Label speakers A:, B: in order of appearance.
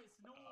A: it's not